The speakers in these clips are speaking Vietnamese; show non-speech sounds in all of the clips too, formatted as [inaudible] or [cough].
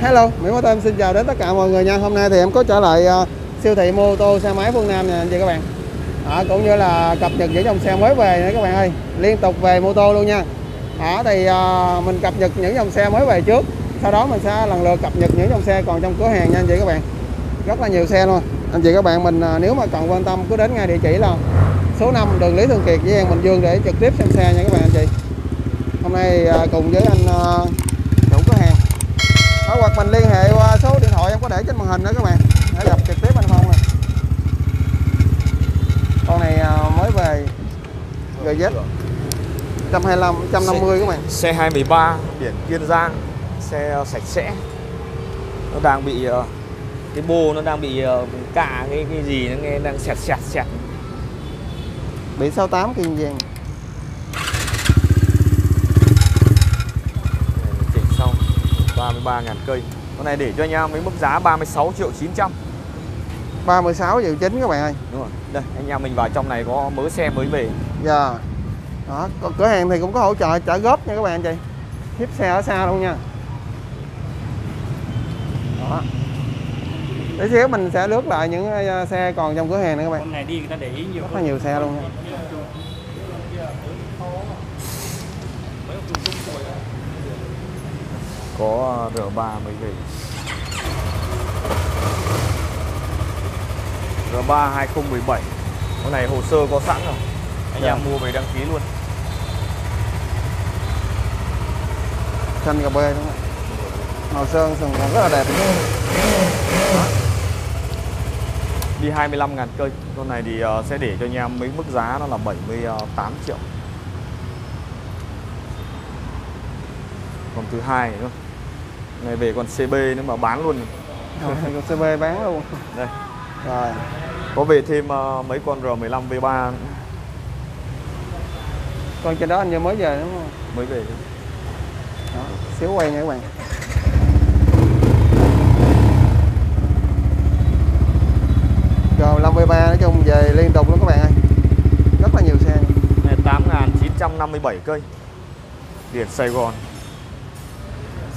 Hello, Mỹ Mô Tô em xin chào đến tất cả mọi người nha. Hôm nay thì em có trở lại uh, siêu thị mô tô xe máy Phương Nam nha anh chị các bạn. À, Cũng như là cập nhật những dòng xe mới về nữa các bạn ơi. Liên tục về mô tô luôn nha. À, Thì uh, mình cập nhật những dòng xe mới về trước. Sau đó mình sẽ lần lượt cập nhật những dòng xe còn trong cửa hàng nha anh chị các bạn. Rất là nhiều xe luôn. Anh chị các bạn mình uh, nếu mà cần quan tâm cứ đến ngay địa chỉ là số 5 đường Lý Thường Kiệt với An Bình Dương để trực tiếp xem xe nha các bạn anh chị. Hôm nay uh, cùng với anh uh, có để trên màn hình đó các bạn. Để gặp trực tiếp anh Phong nè. Con này à, mới về GZ 125 150 các bạn. Xe 213 biển Kiên Giang. Xe ờ, sạch sẽ. Nó đang bị ờ, Cái bô nó đang bị cạ cái cái gì nó nghe đang sẹt sẹt sẹt biển 68 Kiên Này, mình chỉnh xong. 33 ngàn cây Con này để cho anh em với mức giá 36 triệu 900 36 triệu chín các bạn ơi. Đúng rồi. Đây anh em mình vào trong này có mớ xe mới về. Giờ đó còn cửa hàng thì cũng có hỗ trợ trả góp nha các bạn anh chị. Ship xe ở xa luôn nha. Đó. Để xíu mình sẽ lướt lại những à, xe còn trong cửa hàng nữa các bạn. Hôm này đi người ta để ý nhiều rất là nhiều xe luôn nha Có R3 mới về. R3 2017 Con này hồ sơ có sẵn rồi Anh Dạ. em mua về đăng ký luôn. Xanh cà bê đúng không màu sơn sừng còn rất là đẹp. Đi 25 ngàn cây. Con này thì ờ, sẽ để cho anh em mấy mức giá nó là 78 triệu. Còn thứ hai nữa Này về còn CB nữa mà bán luôn. Rồi, còn CB bán luôn. Đây. Rồi. Có về thêm ờ, mấy con R15 V3 nữa, con trên đó anh vừa mới về đúng không? Mới về. Đó, xíu quay nha các bạn. Rồi 5 V3 nói chung về liên tục luôn các bạn ơi. Rất là nhiều xe. Này 8.957 cây. Biển Sài Gòn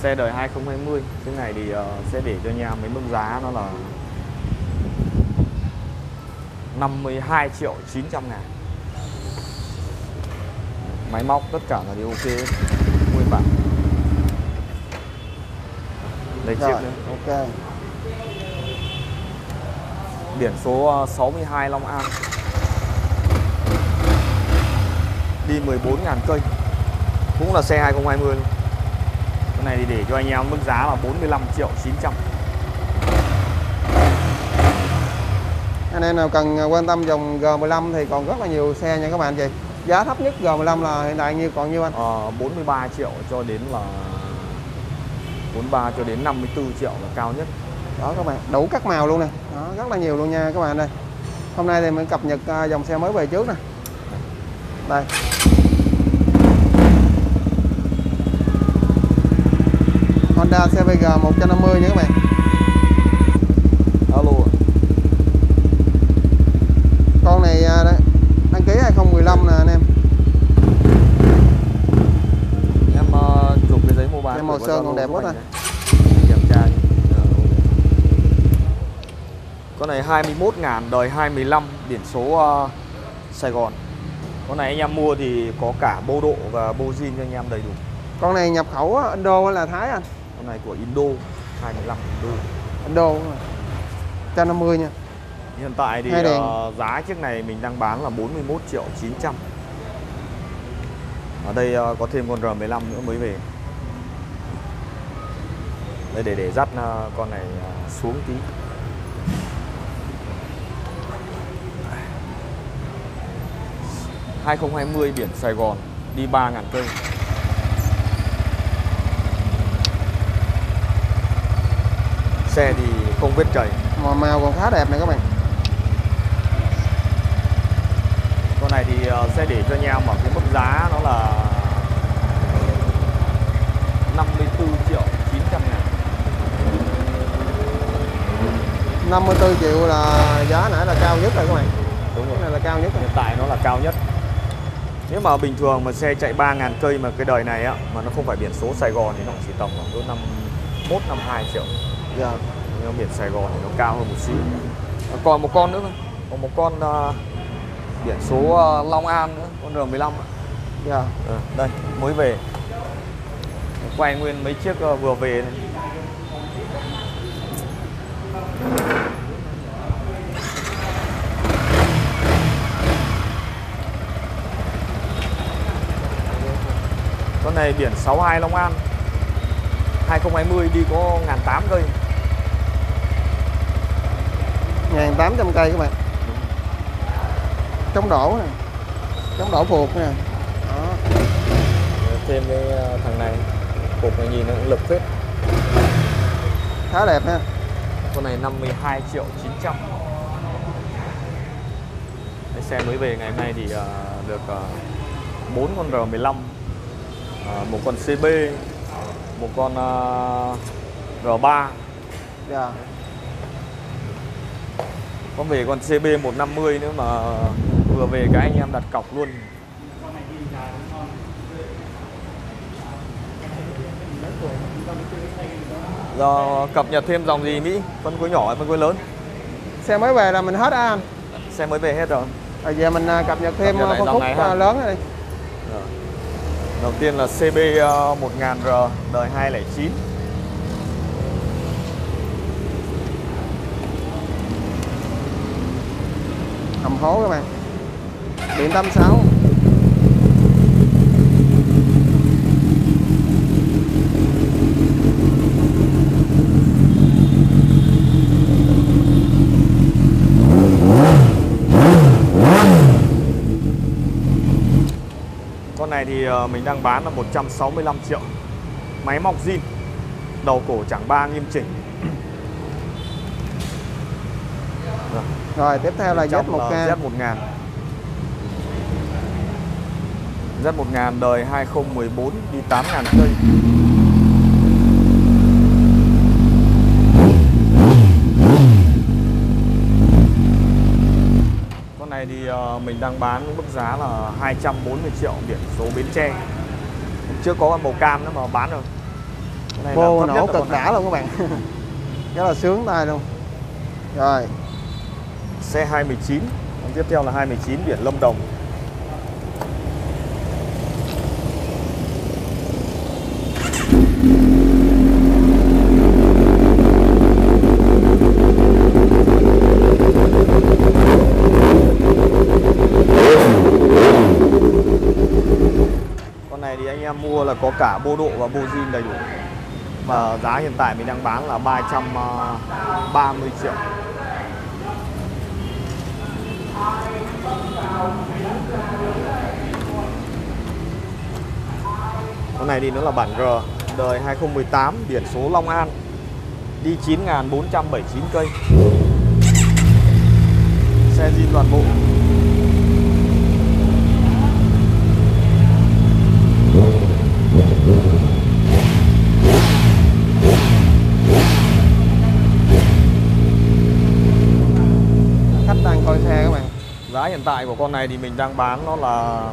Xe đời 2020 Cái này thì ờ, sẽ để cho em mấy mức giá nó là 52 triệu 900 ngàn. Máy móc tất cả là đều ok Nguyên bản. Đây chiếc nữa ok. Biển số ờ, 62 Long An. Đi 14.000 cây. Cũng là xe 2020 luôn Cái này thì để cho anh em mức giá là 45 triệu 900 anh em nào cần quan tâm dòng G15 thì còn rất là nhiều xe nha các bạn chị. Giá thấp nhất G15 là hiện tại nhiêu còn nhiêu anh? Ờ, 43 triệu cho đến là 43 cho đến 54 triệu là cao nhất. Đó các bạn đủ các màu luôn nè. Đó, rất là nhiều luôn nha các bạn đây hôm nay thì mình cập nhật à, dòng xe mới về trước nè. Đây Honda CVG 150 nha các bạn. Alo. Con này à, đăng, ký 2015 nè anh em. Em ờ, chụp cái giấy mua bán Em màu sơn còn đẹp quá nhé. Kiểm tra ok. Con này 21 ngàn đời 215 biển số ờ, Sài Gòn. Con này anh em mua thì có cả bô độ và bô zin cho anh em đầy đủ. Con này nhập khẩu á, Indo hay là Thái anh này của Indo 25 Indo. Indo 150 nha. Hiện tại thì Hai ờ, giá chiếc này mình đang bán là 41 triệu 900 Ở đây ờ, có thêm con R15 nữa mới về. Đây để để dắt ờ, con này ờ, xuống tí. hai 2020 biển Sài Gòn đi 3.000 cây Xe thì không vết chảy màu màu còn khá đẹp này các bạn. Con này thì ờ, sẽ để cho anh em ở cái mức giá nó là 54 triệu 900 ngàn. 54 triệu là giá nãy là cao nhất rồi các bạn. Đúng cái này là cao nhất rồi. Hiện tại nó là cao nhất. Nếu mà bình thường mà xe chạy 3.000 cây mà cái đời này á Mà nó không phải biển số Sài Gòn thì nó chỉ tầm khoảng cỡ 5 51 52 triệu dạ nhưng biển Sài Gòn thì nó cao hơn một xíu còn một con nữa thôi. còn một con ờ, biển số ờ, Long An nữa con R15 ạ. dạ Ờ, đây mới về quay nguyên mấy chiếc ờ, vừa về này. con này biển 62 Long An 2020 đi có 1.800 cây. ngàn tám trăm cây các bạn. Chống đổ nè. Chống đổ phuộc nè. Đó. Thêm cái ờ, thằng này. Cục này nhìn nó cũng lực phết. Khá đẹp ha. Con này 52 triệu 900 Cái xe mới về ngày hôm nay thì ờ, được ờ, 4 con R15 ờ, một con CB một con ờ, R3 dạ. Có về con CB 150 nữa mà vừa về cái anh em đặt cọc luôn. Giờ cập nhật thêm dòng gì Mỹ? Phân khối nhỏ hay phân khối lớn? xe mới về là mình hết anh. Xe mới về hết rồi. Rồi giờ mình à, cập nhật thêm Cập nhật à, phân khúc à, lớn này đi. Rồi. Đầu tiên là CB1000R ờ, đời 209 hầm hố các bạn. Điện 86 Con này thì ờ, mình đang bán là 165 triệu. Máy móc zin Đầu cổ chẳng ba nghiêm chỉnh. Rồi, rồi tiếp theo là bên trong Z1K Z1000 Z1000 đời 2014 đi 8.000 cây Con này thì ờ, mình đang bán mức giá là 240 triệu biển số Bến Tre. Trước có màu cam nữa mà bán rồi. Con này thấp nổ cực đã luôn các bạn. [laughs] Rất là sướng tay luôn. Rồi. Xe 219 Con tiếp theo là 219 biển Lâm Đồng Con này thì anh em mua là có cả bô độ và bô zin đầy đủ. Và giá hiện tại mình đang bán là 330 à, triệu. Con này thì nó là bản R Đời 2018 Biển số Long An, Đi 9.479 cây. Xe zin toàn bộ khách đang coi xe các bạn Giá hiện tại của con này thì mình đang bán nó là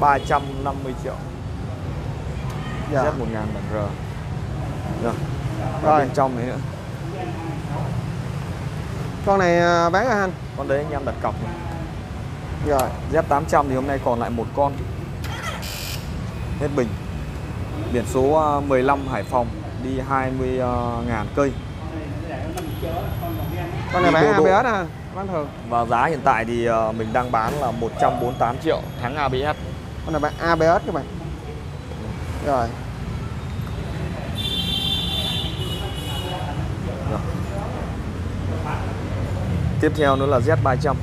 350 triệu. Dạ. Z1000 bản R Rồi, Rồi. Bên trong này nữa. Con này à, bán hả anh Con đấy anh em đặt cọc này. rồi Z800 thì hôm nay còn lại một con. Hết bình. Biển số à, 15 Hải Phòng Đi 20 à, ngàn cây. Con này bán. ABS hả bán thường Và giá hiện tại thì à, mình đang bán là 148 triệu Thắng ABS con này bán ABS các bạn. Rồi. Tiếp theo nữa là Z300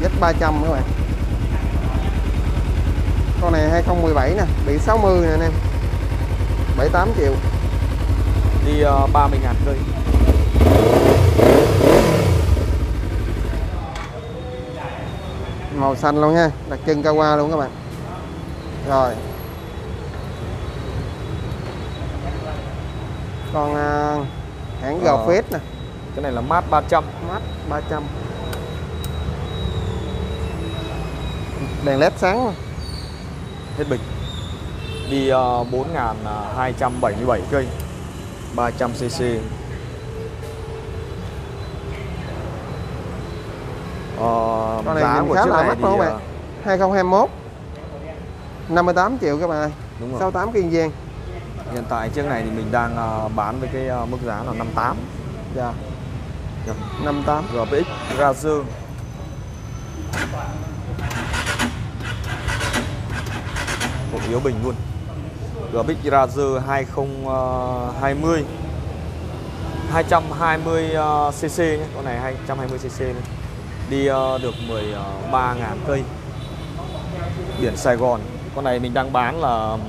Z300 các bạn con này 2017 nè bị 60 nè anh em. 78 triệu. Đi à, 30 ngàn cây màu xanh luôn nha đặc trưng Kawa luôn các bạn. Rồi. Con à, hãng Ờ. Gfit nè. cái này là mát 300 mát 300 đèn led sáng mà. Hết bình. Đi uh, 4.277 cây 300 cc Ờ, con này giá của khá chiếc là này thì không ờ, bạn 2021 58 triệu các bạn ơi. Đúng rồi. 68 kiên giang. Hiện tại chiếc này thì mình đang ờ, bán với cái ờ, mức giá là 58 dạ. Dạ. 58 GPX Razer Một yếu bình luôn. GPX Razer 2020 220 ờ, cc nhé. Con này 220 cc nhé. đi ờ, được 13.000 cây. Biển Sài Gòn. Con này mình đang bán là ừm,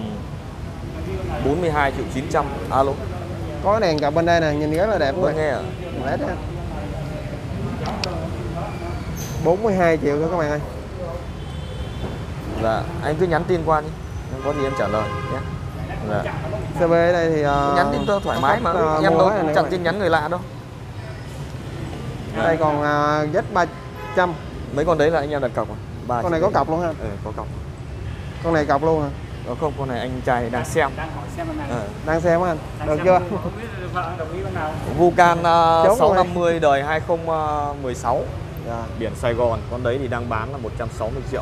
42 triệu 900 alo. Có cái đèn cặp bên đây nè nhìn rất là đẹp luôn. nghe led ha 42 triệu thôi các bạn ơi. Dạ, anh cứ nhắn tin qua đi. Em có gì em trả lời nhé. Dạ. CB ở đây thì uh, nhắn tin tôi thoải mái mà. uh, em đâu chẳng tin nhắn người lạ đâu. đây còn uh, Z300 Mấy con đấy là anh em đặt cọc à? Ba con này có cọc luôn ha Ừ, có cọc. con này cọc luôn hả Ờ, không, con này anh trai đang xem. đang hỏi xem này Ờ. đang xem anh được xem chưa không biết vợ đồng ý con nào Vulcan uh, Chốt luôn 650 đời 2016 dạ. biển Sài Gòn. Con đấy thì đang bán là 160 triệu.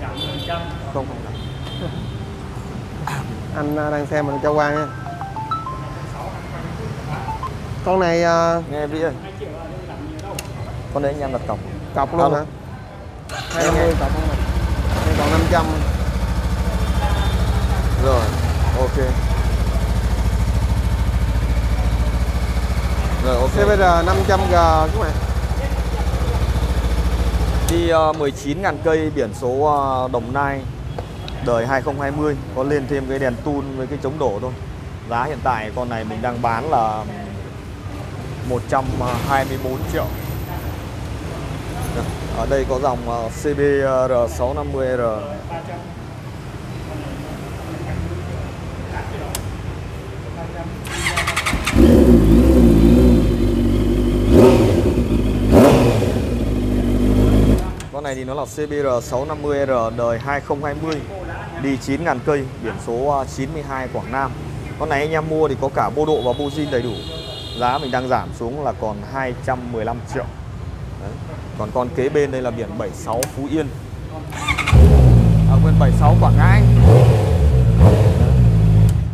giảm 10% Không, không. Anh uh, đang xem mình cho qua nha con này uh, Nghe Vĩ ơi. Con đấy anh em đặt cọc. cọc luôn Alo. hả 20 cọc luôn này đây còn 500 Rồi, ok. Rồi, ok. CBR 500G các bạn Đi uh, 19.000 cây biển số uh, Đồng Nai đời 2020 có lên thêm cái đèn tun với cái chống đổ thôi. Giá hiện tại con này mình đang bán là 124 triệu. Ở đây có dòng ờ, CBR 650R. Con này thì nó là CBR 650R đời 2020 Đi 9.000 cây Biển số uh, 92 Quảng Nam. Con này anh em mua thì có cả bô độ và bô zin đầy đủ. Giá mình đang giảm xuống là còn 215 triệu. Đấy. Còn con kế bên đây là biển 76 Phú Yên. À quên 76 Quảng Ngãi.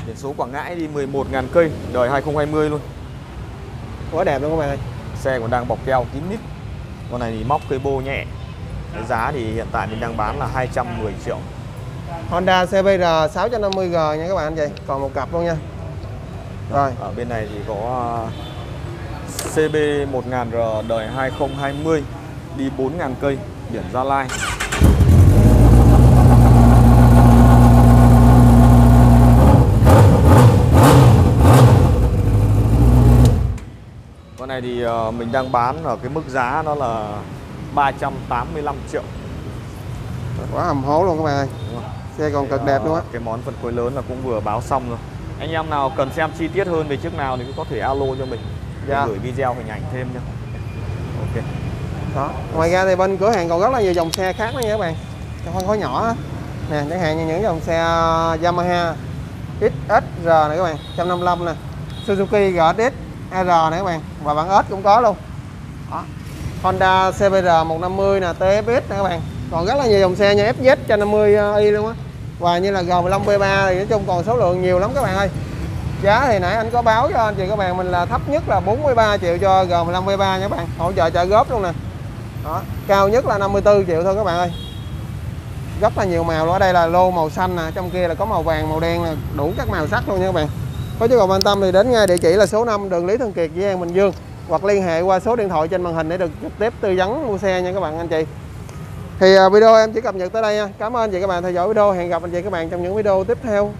Biển số Quảng Ngãi đi 11.000 cây Đời 2020 luôn. Quá đẹp luôn các bạn ơi Xe còn đang bọc keo kín mít. Con này thì móc cây bô nhẹ. Cái giá thì hiện tại mình đang bán là 210 triệu Honda CBR 650G nha các bạn anh chị. Còn một cặp luôn nha. Rồi. Ở bên này thì có uh, CB 1000R đời 2020 Đi 4000 cây Biển Gia Lai. Con này thì uh, mình đang bán ở cái mức giá nó là 385 triệu. Quá hầm hố luôn các bạn ơi? Xe còn cực đẹp luôn á. Cái món phân khối lớn là cũng vừa báo xong rồi. Anh em nào cần xem chi tiết hơn về chiếc nào thì cũng có thể alo cho mình. Dạ. gửi video hình ảnh thêm nhé Ok. Đó. Ngoài ra thì bên cửa hàng còn rất là nhiều dòng xe khác nữa nha các bạn. Trong phân khối nhỏ nè chẳng hạn như những dòng xe Yamaha XSR này các bạn. 155 nè. Suzuki GSX R này các bạn. Và bản S cũng có luôn. Đó. Honda CBR 150 nè TFX nè các bạn còn rất là nhiều dòng xe như FZ 150i ờ, luôn á. Và như là G15 V3 thì nói chung còn số lượng nhiều lắm các bạn ơi. Giá thì nãy anh có báo cho anh chị các bạn mình là thấp nhất là 43 triệu cho G15 V3 nha các bạn. Hỗ trợ trợ góp luôn nè. Đó, cao nhất là 54 triệu thôi các bạn ơi. Rất là nhiều màu luôn. Ở đây là lô màu xanh nè, trong kia là có màu vàng, màu đen là đủ các màu sắc luôn nha các bạn. Có chứ, còn quan tâm thì đến ngay địa chỉ là số 5 đường Lý Thường Kiệt, Dĩ An, Bình Dương. Hoặc liên hệ qua số điện thoại trên màn hình để được trực tiếp tư vấn mua xe nha các bạn, anh chị thì à, video em chỉ cập nhật tới đây nha. Cảm ơn anh chị các bạn theo dõi video. Hẹn gặp anh chị các bạn trong những video tiếp theo.